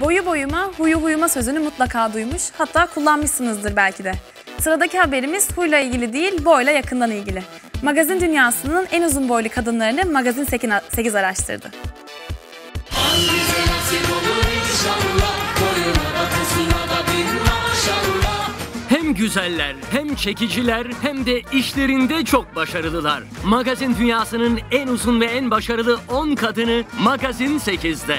Boyu boyuma, huyu huyuma sözünü mutlaka duymuş, hatta kullanmışsınızdır belki de. Sıradaki haberimiz huyla ilgili değil, boyla yakından ilgili. Magazin dünyasının en uzun boylu kadınlarını Magazin 8 araştırdı. Hem güzeller, hem çekiciler, hem de işlerinde çok başarılılar. Magazin dünyasının en uzun ve en başarılı 10 kadını Magazin 8'de.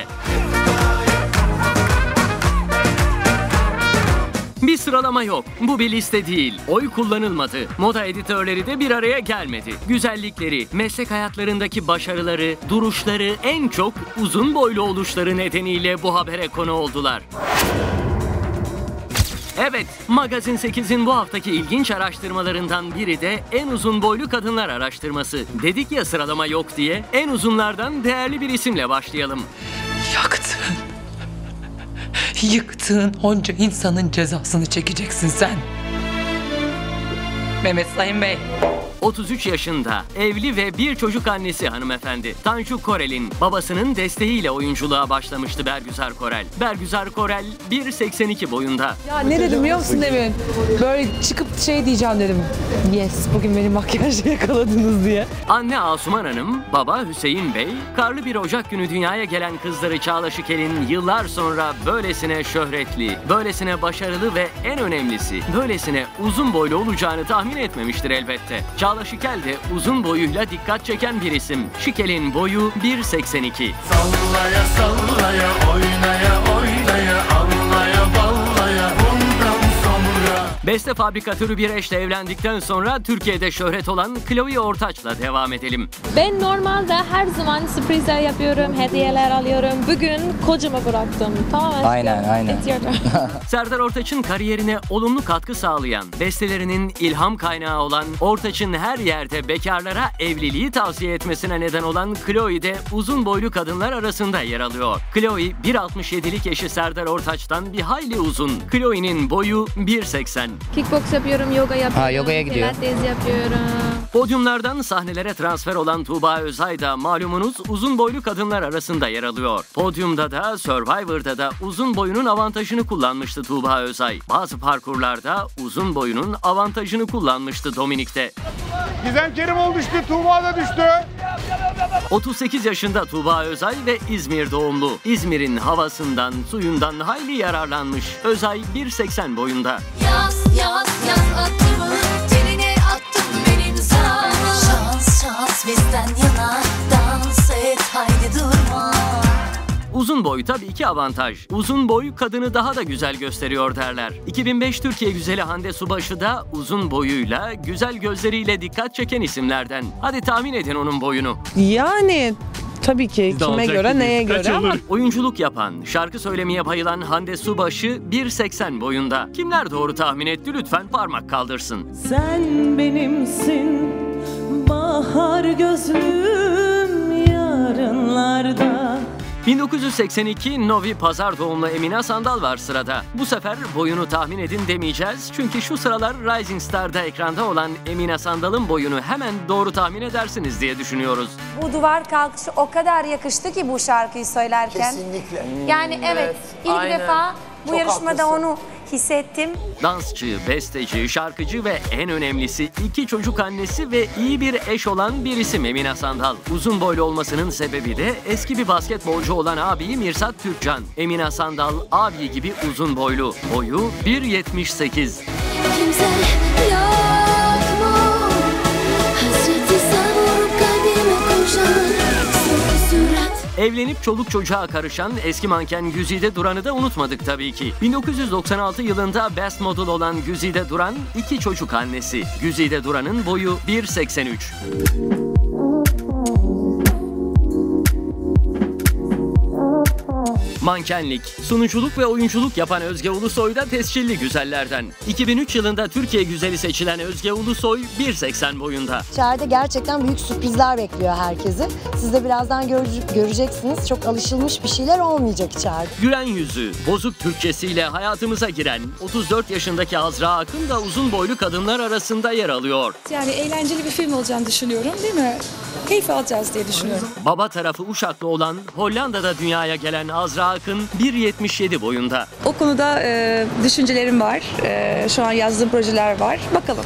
Bir sıralama yok. Bu bir liste değil. Oy kullanılmadı. Moda editörleri de bir araya gelmedi. Güzellikleri, meslek hayatlarındaki başarıları, duruşları en çok uzun boylu oluşları nedeniyle bu habere konu oldular. Evet, Magazin 8'in bu haftaki ilginç araştırmalarından biri de en uzun boylu kadınlar araştırması. Dedik ya sıralama yok diye, en uzunlardan değerli bir isimle başlayalım. Yaktın. Yıktığın onca insanın cezasını çekeceksin sen. Mehmet Sayın Bey. 33 yaşında, evli ve bir çocuk annesi hanımefendi. Tanju Korel'in babasının desteğiyle oyunculuğa başlamıştı Bergüzar Korel. Bergüzar Korel 1.82 boyunda. Ya ne dedim biliyor musun demin? Böyle çıkıp şey diyeceğim dedim. Yes bugün beni makyajla yakaladınız diye. Anne Asuman Hanım, baba Hüseyin Bey, karlı bir Ocak günü dünyaya gelen kızları Çağla Şikel'in yıllar sonra böylesine şöhretli, böylesine başarılı ve en önemlisi böylesine uzun boylu olacağını tahmin etmemiştir elbette. Çağla Şikel de uzun boyuyla dikkat çeken bir isim. Şikel'in boyu 1.82. Sallaya sallaya oynaya Beste fabrikatörü bir eşle evlendikten sonra Türkiye'de şöhret olan Chloe Ortaç'la devam edelim. Ben normalde her zaman sürprizler yapıyorum, hediyeler alıyorum. Bugün kocama bıraktım. Tamam aşkım. Aynen, aynen. Serdar Ortaç'ın kariyerine olumlu katkı sağlayan, bestelerinin ilham kaynağı olan, Ortaç'ın her yerde bekarlara evliliği tavsiye etmesine neden olan Chloe de uzun boylu kadınlar arasında yer alıyor. Chloe 1.67'lik eşi Serdar Ortaç'tan bir hayli uzun. Chloe'nin boyu 1.80. Kickbox yapıyorum, yoga yapıyorum. Ha, yogaya gidiyor. Pilates yapıyorum. Podyumlardan sahnelere transfer olan Tuğba Özay da malumunuz uzun boylu kadınlar arasında yer alıyor. Podyumda da Survivor'da da uzun boyunun avantajını kullanmıştı Tuğba Özay. Bazı parkurlarda uzun boyunun avantajını kullanmıştı Dominik'te. Gizem Kerimoğlu düştü, Tuğba da düştü. 38 yaşında Tuğba Özay ve İzmir doğumlu. İzmir'in havasından, suyundan hayli yararlanmış. Özay 1.80 boyunda. Yaz yaz adımı Teline attım benim sana Şans şans bizden yana Dans et haydi durma Uzun boy tabii ki avantaj. Uzun boy kadını daha da güzel gösteriyor derler. 2005 Türkiye güzeli Hande Subaşı da uzun boyuyla, güzel gözleriyle dikkat çeken isimlerden. Hadi tahmin edin onun boyunu. Yani tabii ki kime göre neye göre ama Oyunculuk yapan, şarkı söylemeye bayılan Hande Subaşı 1.80 boyunda. Kimler doğru tahmin etti lütfen parmak kaldırsın. Sen benimsin bahar gözlüm 1982 Novi Pazar doğumlu Emine Sandal var sırada. Bu sefer boyunu tahmin edin demeyeceğiz. Çünkü şu sıralar Rising Star'da ekranda olan Emine Sandal'ın boyunu hemen doğru tahmin edersiniz diye düşünüyoruz. Bu duvar kalkışı o kadar yakıştı ki bu şarkıyı söylerken. Kesinlikle. Yani evet, ilk aynen. defa bu Çok yarışmada haklısın. onu hissettim. Dansçı, besteci, şarkıcı ve en önemlisi iki çocuk annesi ve iyi bir eş olan bir isim Emine Sandal. Uzun boylu olmasının sebebi de eski bir basketbolcu olan abiyi Mirsat Türkcan. Emine Sandal abi gibi uzun boylu. Boyu 1.78. Kimse Evlenip çoluk çocuğa karışan eski manken Güzide Duran'ı da unutmadık tabii ki. 1996 yılında Best Model olan Güzide Duran iki çocuk annesi. Güzide Duran'ın boyu 1.83. Mankenlik, sunuculuk ve oyunculuk yapan Özge Ulusoy da tescilli güzellerden. 2003 yılında Türkiye güzeli seçilen Özge Ulusoy 1.80 boyunda. İçeride gerçekten büyük sürprizler bekliyor herkesi. Siz de birazdan göre- göreceksiniz. Çok alışılmış bir şeyler olmayacak içeride. Gülen yüzü, bozuk Türkçesiyle hayatımıza giren 34 yaşındaki Azra Akın da uzun boylu kadınlar arasında yer alıyor. Yani eğlenceli bir film olacağını düşünüyorum değil mi? Keyif alacağız diye düşünüyorum. Baba tarafı Uşaklı olan Hollanda'da dünyaya gelen Azra Akın 1.77 boyunda. O konuda e, düşüncelerim var. E, şu an yazdığım projeler var. Bakalım.